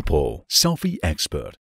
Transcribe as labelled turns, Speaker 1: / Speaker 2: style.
Speaker 1: Oppo Selfie Expert.